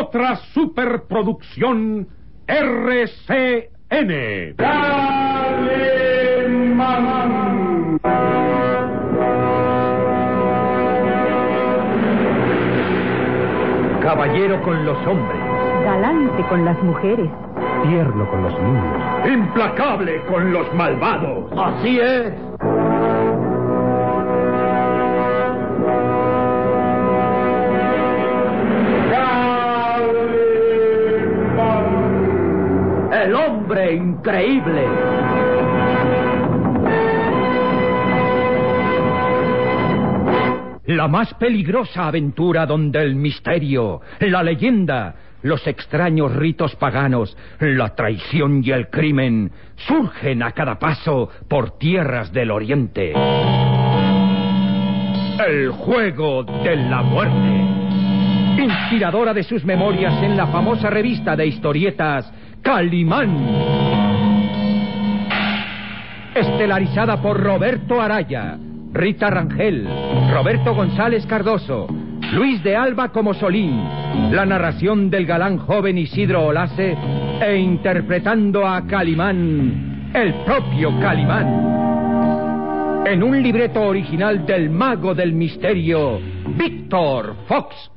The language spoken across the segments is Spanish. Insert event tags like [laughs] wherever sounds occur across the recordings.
otra superproducción RCN. Caballero con los hombres. Galante con las mujeres. Tierno con los niños. Implacable con los malvados. Así es. Hombre increíble. La más peligrosa aventura donde el misterio, la leyenda, los extraños ritos paganos, la traición y el crimen surgen a cada paso por tierras del oriente. El juego de la muerte. Inspiradora de sus memorias en la famosa revista de historietas Calimán. Estelarizada por Roberto Araya, Rita Rangel, Roberto González Cardoso, Luis de Alba como Solín, la narración del galán joven Isidro Olase e interpretando a Calimán, el propio Calimán. En un libreto original del mago del misterio, Víctor Fox.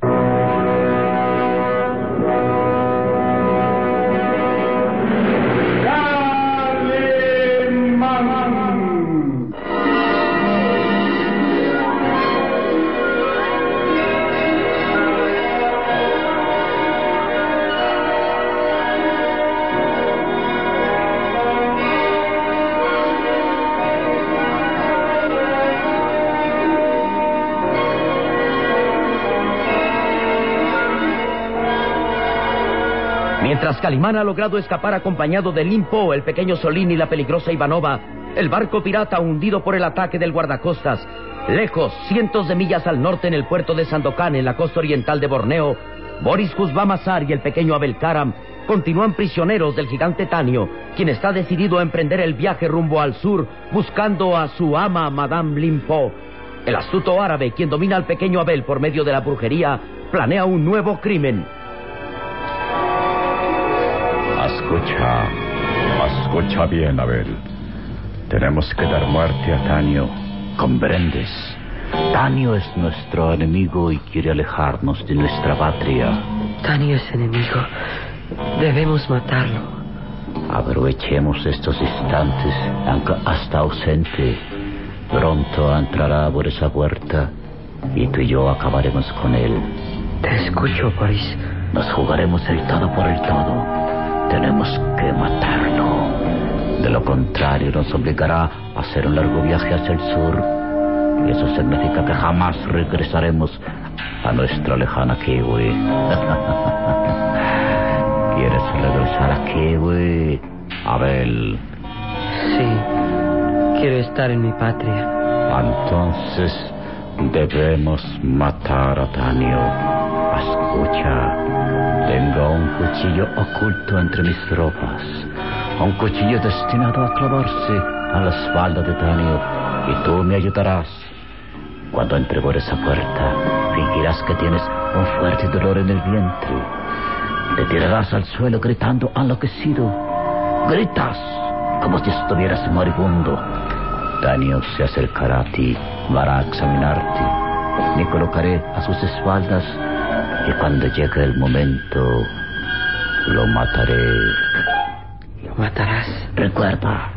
Mientras Calimán ha logrado escapar acompañado de Limpo, el pequeño Solín y la peligrosa Ivanova, el barco pirata hundido por el ataque del guardacostas, lejos, cientos de millas al norte en el puerto de Sandokan, en la costa oriental de Borneo, Boris Kuzbamasar y el pequeño Abel Karam continúan prisioneros del gigante Tanio, quien está decidido a emprender el viaje rumbo al sur, buscando a su ama Madame Limpo. El astuto árabe, quien domina al pequeño Abel por medio de la brujería, planea un nuevo crimen. Escucha, escucha bien, Abel. Tenemos que dar muerte a Tanio. ¿Comprendes? Tanio es nuestro enemigo y quiere alejarnos de nuestra patria. Tanio es enemigo. Debemos matarlo. Aprovechemos estos instantes, aunque hasta ausente. Pronto entrará por esa puerta y tú y yo acabaremos con él. Te escucho, Boris. Nos jugaremos el todo por el todo. Tenemos que matarlo. De lo contrario, nos obligará a hacer un largo viaje hacia el sur. Y eso significa que jamás regresaremos a nuestra lejana Kiwi. [laughs] ¿Quieres regresar a Kiwi, Abel? Sí, quiero estar en mi patria. Entonces debemos matar a Tanio. Escucha, tengo un cuchillo oculto entre mis ropas. Un cuchillo destinado a clavarse a la espalda de Tanio. Y tú me ayudarás. Cuando entre por esa puerta, fingirás que tienes un fuerte dolor en el vientre. Te tirarás al suelo gritando enloquecido. Gritas como si estuvieras moribundo. Tanio se acercará a ti para examinarte. Me colocaré a sus espaldas y cuando llegue el momento lo mataré. ¿Lo matarás? Recuerda,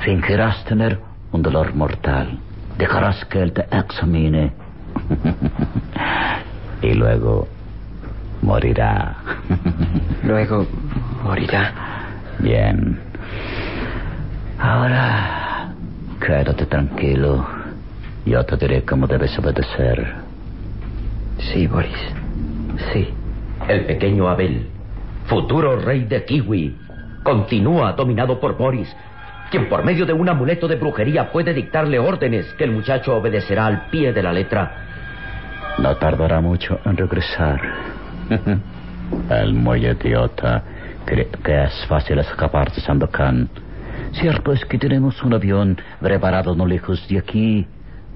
fingirás tener un dolor mortal. Dejarás que él te examine. [laughs] y luego morirá. [laughs] Luego morirá. Bien. Ahora, quédate tranquilo. Yo te diré cómo debes obedecer. Sí, Boris. Sí. El pequeño Abel, futuro rey de Kiwi, continúa dominado por Boris, quien por medio de un amuleto de brujería puede dictarle órdenes que el muchacho obedecerá al pie de la letra. No tardará mucho en regresar. [laughs] El muy idiota cree que es fácil escapar de Sandokan. Cierto es que tenemos un avión preparado no lejos de aquí,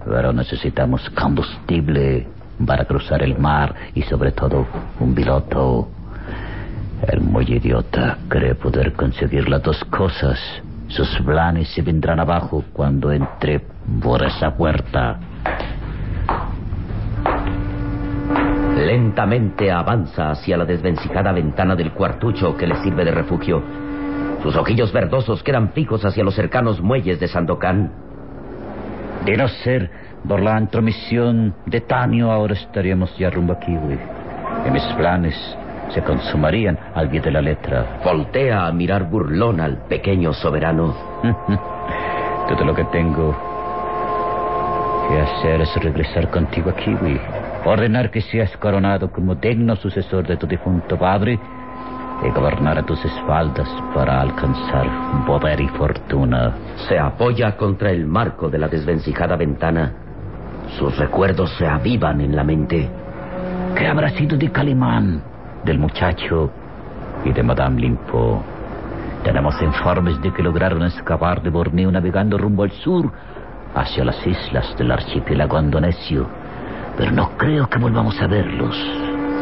pero necesitamos combustible para cruzar el mar y sobre todo un piloto. El muy idiota cree poder conseguir las dos cosas. Sus planes se vendrán abajo cuando entre por esa puerta. Lentamente avanza hacia la desvencijada ventana del cuartucho que le sirve de refugio. Sus ojillos verdosos quedan fijos hacia los cercanos muelles de Sandokan. De no ser por la intromisión de Tanio, ahora estaríamos ya rumbo a Kiwi. Y mis planes se consumarían al pie de la letra. Voltea a mirar burlón al pequeño soberano. [laughs] Todo lo que tengo que hacer es regresar contigo a Kiwi. Ordenar que seas coronado como digno sucesor de tu difunto padre y gobernar a tus espaldas para alcanzar poder y fortuna. Se apoya contra el marco de la desvencijada ventana. Sus recuerdos se avivan en la mente. ¿Qué habrá sido de Calimán, del muchacho y de Madame Limpo? Tenemos informes de que lograron escapar de Borneo navegando rumbo al sur, hacia las islas del archipiélago indonesio. Pero no creo que volvamos a verlos.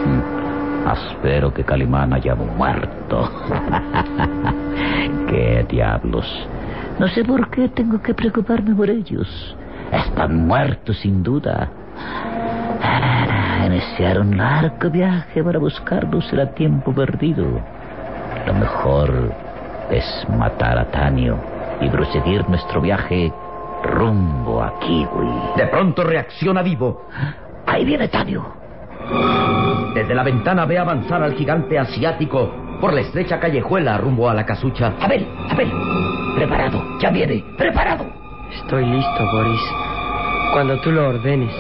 Hmm. Espero que Calimán haya muerto. [laughs] ¿Qué diablos? No sé por qué tengo que preocuparme por ellos. Están muertos sin duda. Iniciar un largo viaje para buscarlos será tiempo perdido. Lo mejor es matar a Tanio y proseguir nuestro viaje rumbo a Kiwi. De pronto reacciona vivo. Ahí viene Tanio. Desde la ventana ve avanzar al gigante asiático por la estrecha callejuela rumbo a la casucha. Abel, Abel, preparado, ya viene, preparado. Estoy listo, Boris. Cuando tú lo ordenes.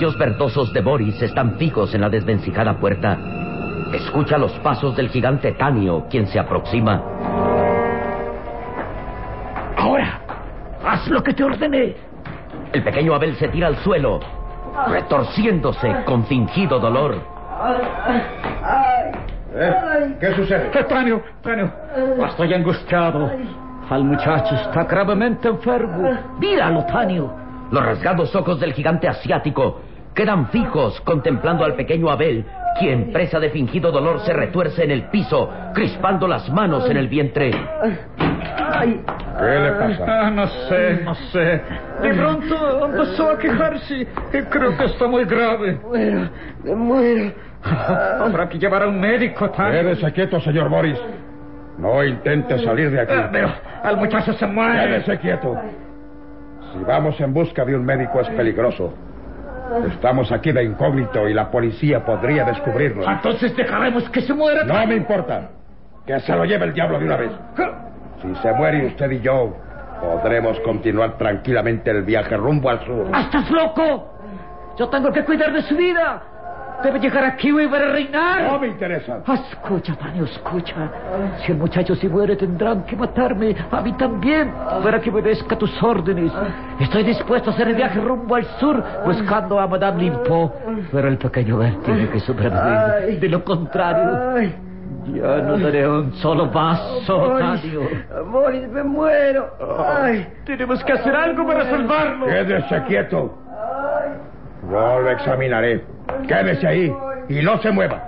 Los ojillos verdosos de Boris están fijos en la desvencijada puerta. Escucha los pasos del gigante Tanio, quien se aproxima. Ahora, haz lo que te ordené. El pequeño Abel se tira al suelo, retorciéndose con fingido dolor. ¿Eh? ¿Qué sucede? Tanio, Tanio, estoy angustiado. El muchacho está gravemente enfermo. Míralo, Tanio. Los rasgados ojos del gigante asiático quedan fijos contemplando al pequeño Abel, quien, presa de fingido dolor, se retuerce en el piso, crispando las manos en el vientre. ¿Qué le pasa? Ah, no sé, no sé. De pronto empezó a quejarse. Eh, Creo que está muy grave. Muero, me muero. [laughs] Habrá que llevar a un médico, Tanio. Quédese quieto, señor Boris. No intente salir de aquí. Eh, Pero el muchacho se muere. Quédese quieto. Si vamos en busca de un médico es peligroso. Estamos aquí de incógnito y la policía podría descubrirnos. Entonces dejaremos que se muera. No me importa. Que se lo lleve el diablo de una vez. Si se muere usted y yo, podremos continuar tranquilamente el viaje rumbo al sur. ¿Estás loco? Yo tengo que cuidar de su vida. Debe llegar a Kiwi para reinar. No me interesa. Escucha, Tanio, escucha. Si el muchacho se muere, tendrán que matarme. A mí también. Para que obedezca tus órdenes. Estoy dispuesto a hacer el viaje rumbo al sur, buscando a Madame Limpo. Pero el pequeño Bel tiene que sobrevivir. De lo contrario, ya no daré un solo vaso, Tanio. Boris, me muero. Ay, Tenemos que hacer algo para salvarlo. Quédese quieto. Yo lo examinaré. Quédese ahí y no se mueva.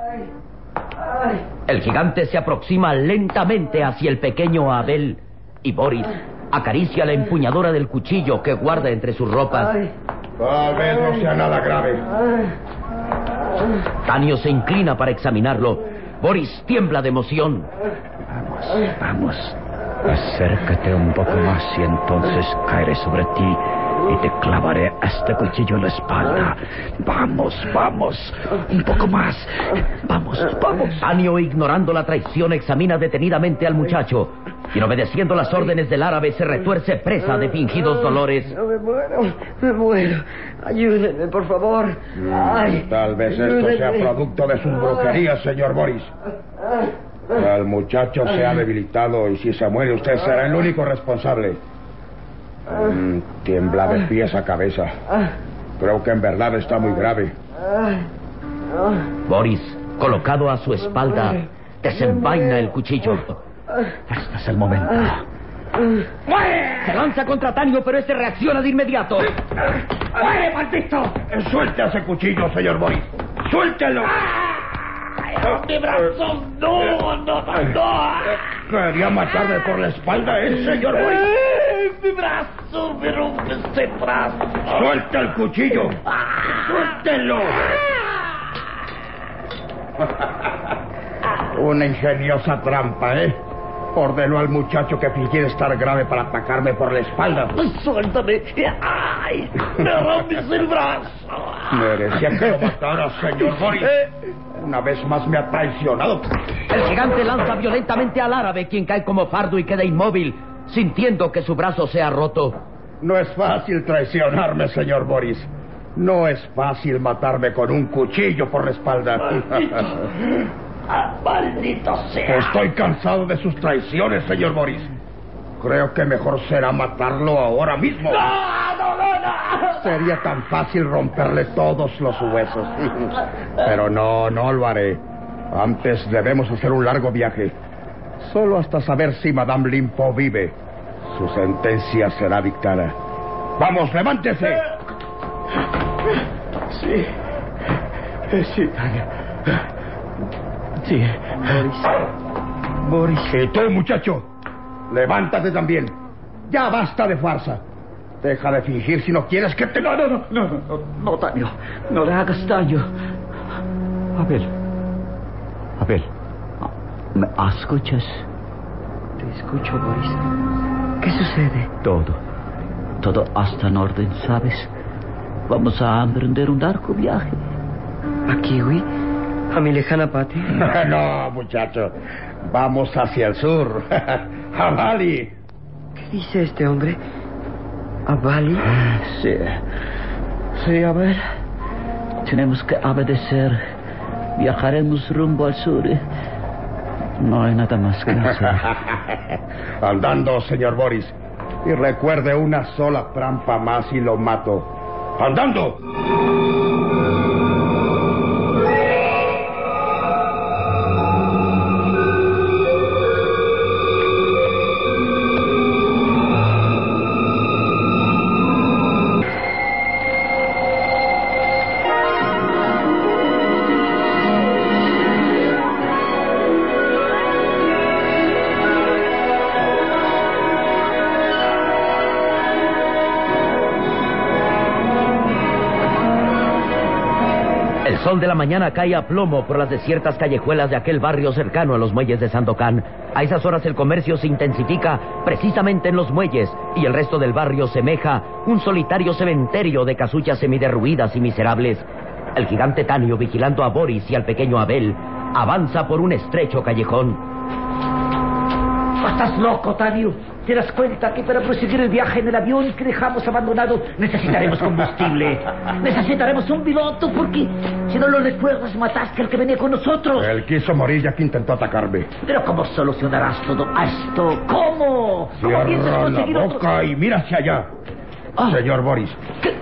El gigante se aproxima lentamente hacia el pequeño Abel y Boris acaricia la empuñadura del cuchillo que guarda entre sus ropas. Tal vez no sea nada grave. Tanio se inclina para examinarlo. Boris tiembla de emoción. Vamos, vamos. Acércate un poco más y entonces caeré sobre ti y te clavaré este cuchillo en la espalda. Vamos, vamos. Un poco más. Vamos, vamos. Tanio, ignorando la traición, examina detenidamente al muchacho. quien obedeciendo las órdenes del árabe se retuerce presa de fingidos dolores. No me muero, me muero. Ayúdenme, por favor. Ay, Tal vez esto sea producto de sus brujerías, señor Boris. El muchacho se ha debilitado y si se muere usted será el único responsable. Mm, tiembla de pies a cabeza. Creo que en verdad está muy grave. Boris, colocado a su espalda, desenvaina el cuchillo. Este es el momento. Se lanza contra Tanio, pero este reacciona de inmediato. ¡Muere, maldito! ¡Suelte ese cuchillo, señor Boris! ¡Suéltelo! ¡Mi brazo! ¡No, no, no! ¿Quería matarme por la espalda, eh, señor Boris? ¡Mi brazo! ¡Pero ese brazo! ¡Suelta el cuchillo! ¡Suéltelo! Una ingeniosa trampa, ¿eh? Ordenó al muchacho que fingiera estar grave para atacarme por la espalda. Suéltame. Ay, me rompes el brazo. Merecía que lo matara, señor Boris. Una vez más me ha traicionado. El gigante lanza violentamente al árabe, quien cae como fardo y queda inmóvil, sintiendo que su brazo se ha roto. No es fácil traicionarme, señor Boris. No es fácil matarme con un cuchillo por la espalda. Ah, maldito sea. Estoy cansado de sus traiciones, señor Boris. Creo que mejor será matarlo ahora mismo. Sería tan fácil romperle todos los huesos. Pero no, no lo haré. Antes debemos hacer un largo viaje. Solo hasta saber si Madame Limpo vive. Su sentencia será dictada. ¡Vamos, levántese! Sí. Sí, Tania. Sí. Boris. Boris. Y tú, muchacho, levántate también. Ya basta de farsa. Deja de fingir si no quieres que te... No, no, no, no, no, no, no, Tanio. No le hagas daño. Abel. Abel. ¿Me escuchas? Te escucho, Boris. ¿Qué sucede? Todo. Todo hasta en orden, ¿sabes? Vamos a emprender un largo viaje. ¿A Kiwi? ¿A mi lejana patria? [laughs] no, muchacho. Vamos hacia el sur. [laughs] A Bali. ¿Qué dice este hombre? ¿A Bali? Sí. Sí, a ver. Tenemos que obedecer. Viajaremos rumbo al sur. No hay nada más que hacer. [laughs] Andando, señor Boris. Y recuerde una sola trampa más y lo mato. ¡Andando! Sol de la mañana cae a plomo por las desiertas callejuelas de aquel barrio cercano a los muelles de Sandokan. A esas horas el comercio se intensifica precisamente en los muelles y el resto del barrio semeja un solitario cementerio de casuchas semiderruidas y miserables. El gigante Tanio, vigilando a Boris y al pequeño Abel, avanza por un estrecho callejón. ¿Estás loco, Tanio? ¿Te das cuenta que para proseguir el viaje en el avión que dejamos abandonado necesitaremos combustible? necesitaremos un piloto porque, si no lo recuerdas, mataste al que venía con nosotros. Él quiso morir ya que intentó atacarme. Pero ¿cómo solucionarás todo esto? ¿Cómo? ¿Cómo piensas la conseguir otro- boca y mira hacia allá. Ah. Señor Boris. ¿Qué?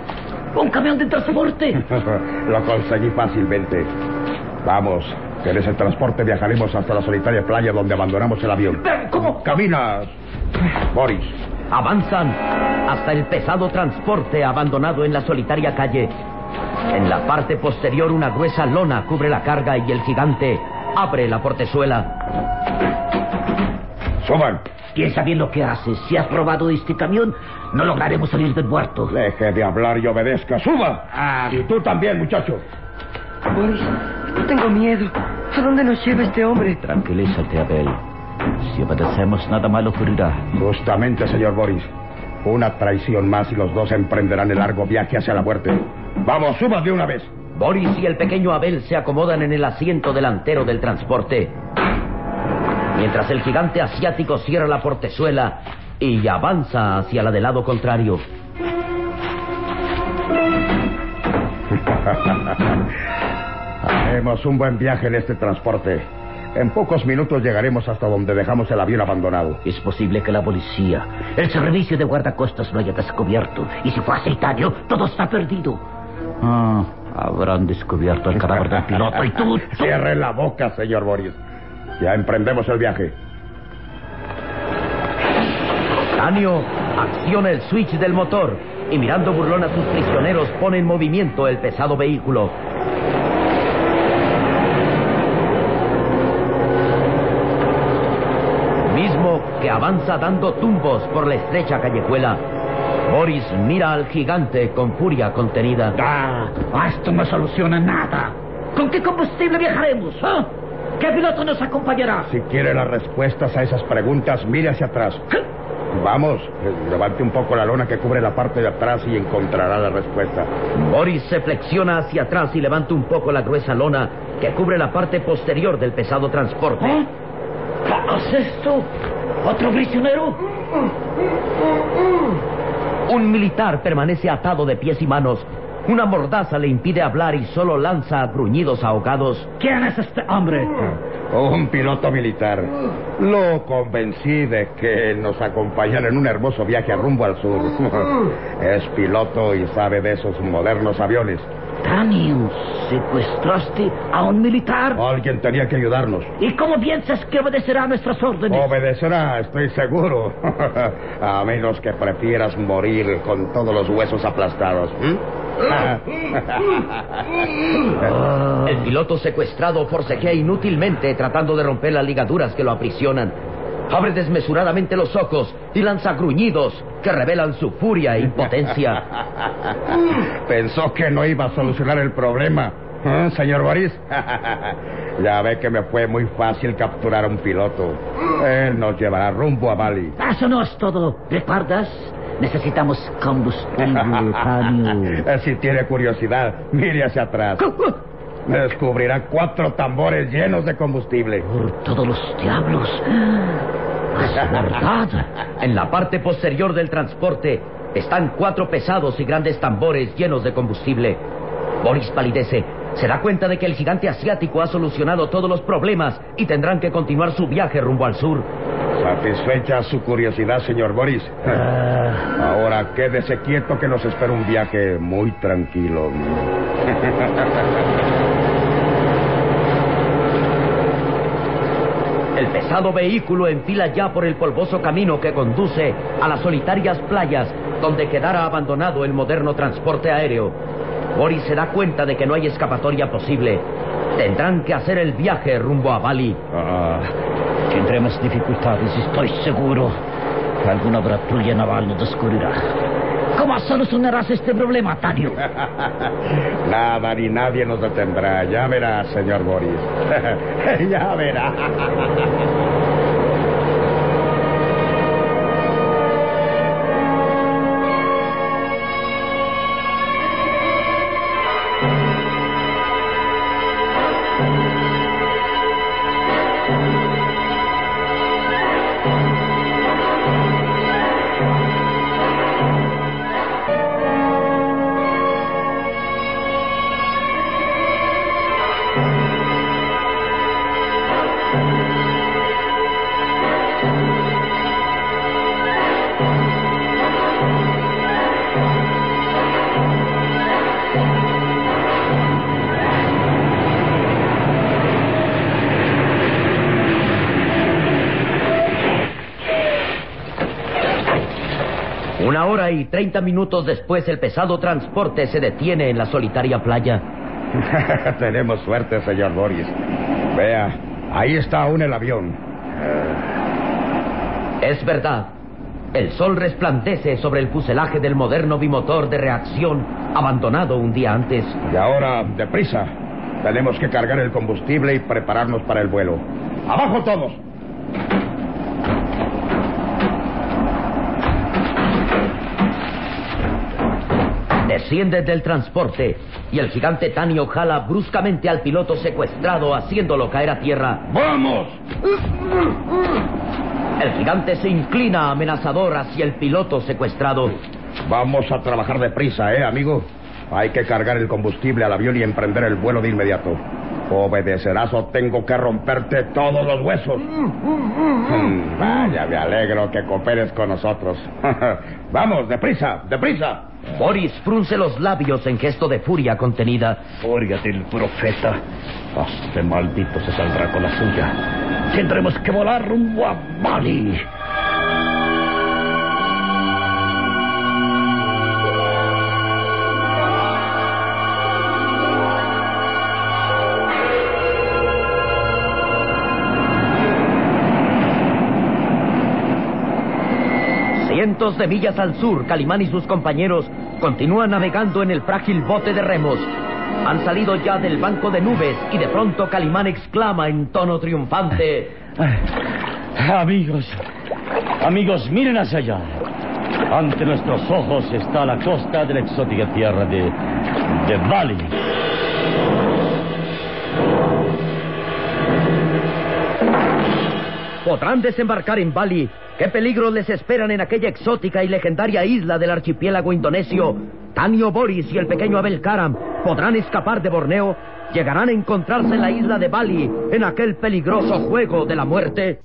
¿Un camión de transporte? [laughs] Lo conseguí fácilmente. Vamos, que en ese transporte viajaremos hasta la solitaria playa donde abandonamos el avión. ¿Cómo? Camina, Boris. Avanzan hasta el pesado transporte abandonado en la solitaria calle. En la parte posterior una gruesa lona cubre la carga y el gigante abre la portezuela. Suban. Piensa bien lo que haces. Si has probado este camión, no lograremos salir del muerto. Deje de hablar y obedezca. ¡Suba! Y tú también, muchacho. Boris, tengo miedo. ¿A dónde nos lleva este hombre? Tranquilízate, Abel. Si obedecemos, nada malo ocurrirá. Justamente, señor Boris. Una traición más y los dos emprenderán el largo viaje hacia la muerte. Vamos, suba de una vez. Boris y el pequeño Abel se acomodan en el asiento delantero del transporte. mientras el gigante asiático cierra la portezuela y avanza hacia la del lado contrario. [laughs] Haremos un buen viaje en este transporte. En pocos minutos llegaremos hasta donde dejamos el avión abandonado. Es posible que la policía, el servicio de guardacostas lo haya descubierto. Y si fue aceitario, todo está perdido. Ah, habrán descubierto el cadáver del piloto y tú... [laughs] tú- Cierre la boca, señor Boris. Ya emprendemos el viaje. Tanio acciona el switch del motor y mirando burlón a sus prisioneros pone en movimiento el pesado vehículo. Mismo que avanza dando tumbos por la estrecha callejuela, Boris mira al gigante con furia contenida. Ah, esto no soluciona nada. ¿Con qué combustible viajaremos? ah? ¿Qué piloto nos acompañará? Si quiere las respuestas a esas preguntas, mire hacia atrás. Vamos, eh, levante un poco la lona que cubre la parte de atrás y encontrará la respuesta. Boris se flexiona hacia atrás y levanta un poco la gruesa lona que cubre la parte posterior del pesado transporte. ¿Eh? ¿Qué haces esto? ¿Otro prisionero? Un militar permanece atado de pies y manos. Una mordaza le impide hablar y solo lanza gruñidos ahogados. ¿Quién es este hombre? Un piloto militar. Lo convencí de que nos acompañara en un hermoso viaje rumbo al sur. Es piloto y sabe de esos modernos aviones. Daniel, ¿secuestraste a un militar? Alguien tenía que ayudarnos. ¿Y cómo piensas que obedecerá nuestras órdenes? Obedecerá, estoy seguro. [laughs] A menos que prefieras morir con todos los huesos aplastados. ¿Mm? [laughs] El piloto secuestrado forcejea inútilmente tratando de romper las ligaduras que lo aprisionan. Abre desmesuradamente los ojos y lanza gruñidos que revelan su furia e impotencia. [laughs] Pensó que no iba a solucionar el problema. ¿Eh, señor Boris? [laughs] ya ve que me fue muy fácil capturar a un piloto. Él nos llevará rumbo a Bali. Eso no es todo. ¿Recuerdas? Necesitamos combustible, [laughs] Si tiene curiosidad, mire hacia atrás. Descubrirá cuatro tambores llenos de combustible. Por todos los diablos. Es verdad. En la parte posterior del transporte están cuatro pesados y grandes tambores llenos de combustible. Boris palidece. Se da cuenta de que el gigante asiático ha solucionado todos los problemas y tendrán que continuar su viaje rumbo al sur. Satisfecha su curiosidad, señor Boris. Ahora quédese quieto que nos espera un viaje muy tranquilo. [laughs] El pesado vehículo enfila ya por el polvoso camino que conduce a las solitarias playas donde quedará abandonado el moderno transporte aéreo. Boris se da cuenta de que no hay escapatoria posible. Tendrán que hacer el viaje rumbo a Bali. Ah, tendremos dificultades, estoy seguro. Alguna patrulla naval nos descubrirá. ¿Cómo solucionarás este problema, Tanio? [laughs] Nada ni nadie nos detendrá. Ya verá, señor Boris. [laughs] ya verá. Hora y treinta minutos después el pesado transporte se detiene en la solitaria playa. [laughs] Tenemos suerte, señor Boris. Vea, ahí está aún el avión. Es verdad. El sol resplandece sobre el fuselaje del moderno bimotor de reacción abandonado un día antes. Y ahora, deprisa. Tenemos que cargar el combustible y prepararnos para el vuelo. ¡Abajo todos! De Descienden del transporte y el gigante Tanio jala bruscamente al piloto secuestrado haciéndolo caer a tierra. ¡Vamos! El gigante se inclina amenazador hacia el piloto secuestrado. Vamos a trabajar deprisa, ¿eh, amigo? Hay que cargar el combustible al avión y emprender el vuelo de inmediato. Obedecerás o tengo que romperte todos los huesos. Mm, Vaya, me alegro que cooperes con nosotros. [laughs] Vamos, deprisa, deprisa. Boris frunce los labios en gesto de furia contenida. Furia del profeta. Este maldito se saldrá con la suya. Tendremos que volar rumbo a Bali. Cientos de millas al sur, Calimán y sus compañeros continúan navegando en el frágil bote de remos. Han salido ya del banco de nubes y de pronto Calimán exclama en tono triunfante. Amigos, amigos, miren hacia allá. Ante nuestros ojos está la costa de la exótica tierra de, de Bali. ¿Podrán desembarcar en Bali? ¿Qué peligros les esperan en aquella exótica y legendaria isla del archipiélago indonesio? Tanio Boris y el pequeño Abel Karam podrán escapar de Borneo. ¿Llegarán a encontrarse en la isla de Bali en aquel peligroso juego de la muerte?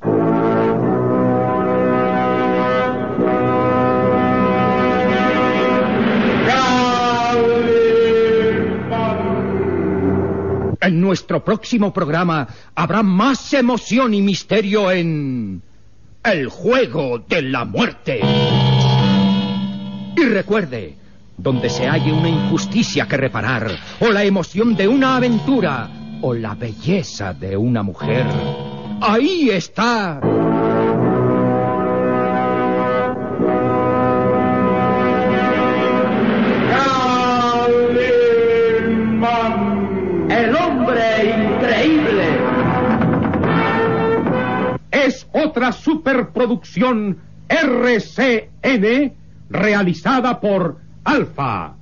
En nuestro próximo programa habrá más emoción y misterio en El juego de la muerte. Y recuerde, donde se halle una injusticia que reparar, o la emoción de una aventura, o la belleza de una mujer, ahí está. Otra superproducción RCN realizada por Alfa.